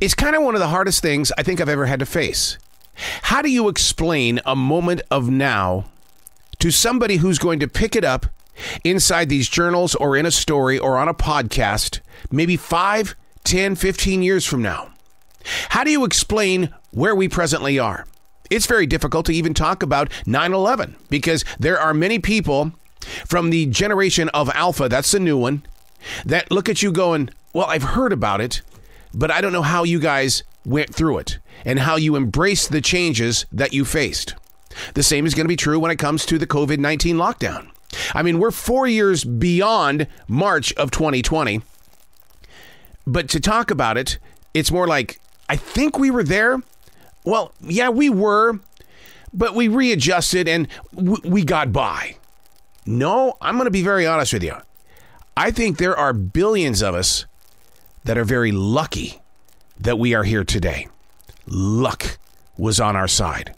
It's kind of one of the hardest things I think I've ever had to face. How do you explain a moment of now to somebody who's going to pick it up inside these journals or in a story or on a podcast maybe 5, 10, 15 years from now? How do you explain where we presently are? It's very difficult to even talk about 9 11 because there are many people from the generation of Alpha, that's the new one, that look at you going, Well, I've heard about it, but I don't know how you guys went through it and how you embraced the changes that you faced. The same is going to be true when it comes to the COVID 19 lockdown. I mean, we're four years beyond March of 2020. But to talk about it, it's more like, I think we were there. Well, yeah, we were, but we readjusted and w- we got by. No, I'm going to be very honest with you. I think there are billions of us that are very lucky that we are here today. Luck was on our side.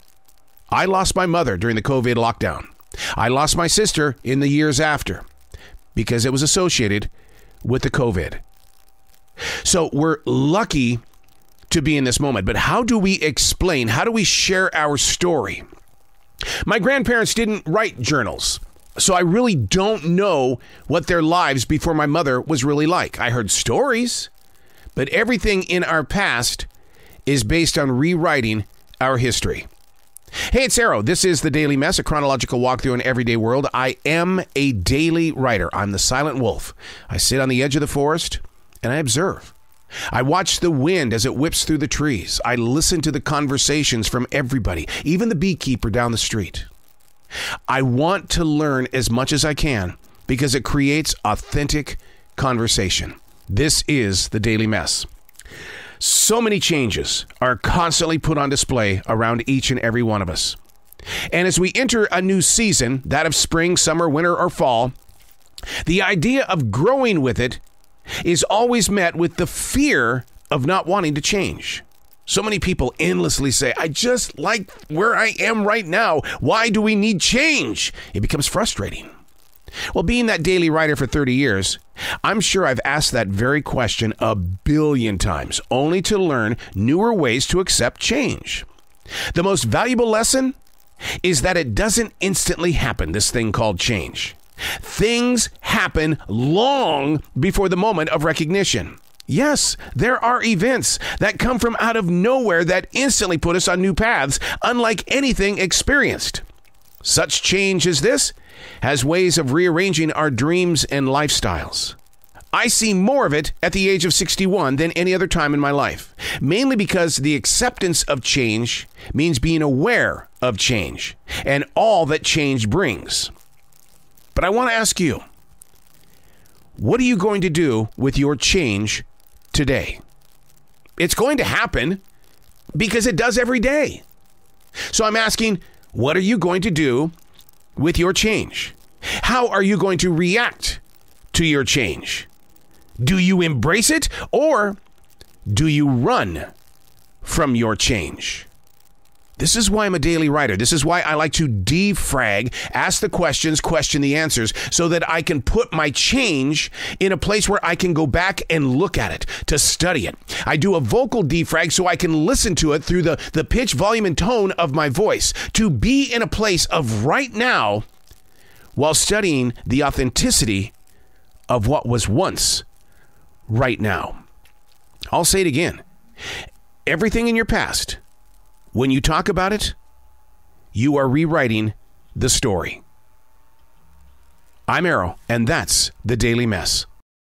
I lost my mother during the COVID lockdown. I lost my sister in the years after because it was associated with the COVID. So we're lucky to be in this moment. But how do we explain? How do we share our story? My grandparents didn't write journals. So I really don't know what their lives before my mother was really like. I heard stories, but everything in our past is based on rewriting our history. Hey, it's Arroe. This is the Daily Mess, a chronological walk through an everyday world. I am a daily writer. I'm the silent wolf. I sit on the edge of the forest and I observe. I watch the wind as it whips through the trees. I listen to the conversations from everybody, even the beekeeper down the street. I want to learn as much as I can because it creates authentic conversation. This is the Daily Mess. So many changes are constantly put on display around each and every one of us. And as we enter a new season, that of spring, summer, winter, or fall, the idea of growing with it is always met with the fear of not wanting to change. So many people endlessly say, I just like where I am right now. Why do we need change? It becomes frustrating. Well, being that daily writer for 30 years, I'm sure I've asked that very question a billion times, only to learn newer ways to accept change. The most valuable lesson is that it doesn't instantly happen, this thing called change. Things happen long before the moment of recognition. Yes, there are events that come from out of nowhere that instantly put us on new paths, unlike anything experienced. Such change as this has ways of rearranging our dreams and lifestyles. I see more of it at the age of 61 than any other time in my life, mainly because the acceptance of change means being aware of change and all that change brings. But I want to ask you what are you going to do with your change today? It's going to happen because it does every day. So I'm asking, what are you going to do with your change? How are you going to react to your change? Do you embrace it or do you run from your change? This is why I'm a daily writer. This is why I like to defrag, ask the questions, question the answers, so that I can put my change in a place where I can go back and look at it, to study it. I do a vocal defrag so I can listen to it through the, the pitch, volume, and tone of my voice, to be in a place of right now while studying the authenticity of what was once right now. I'll say it again. Everything in your past, when you talk about it, you are rewriting the story. I'm Arroe, and that's the Daily Mess.